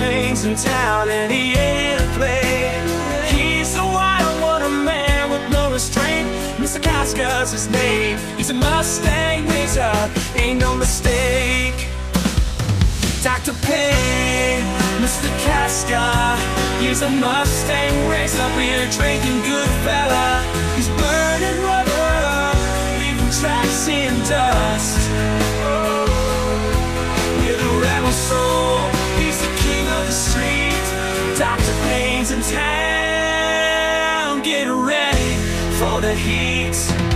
Pain's in town and he ain't a play. He's a wild a man with no restraint. Mr. Casca's his name. He's a Mustang Razor, ain't no mistake. Dr. Pain, Mr. Casca, he's a Mustang Razor, beer drinking good fella. He's burning rubber, leaving tracks in dust. Dr. Pain's in town, get ready for the heat.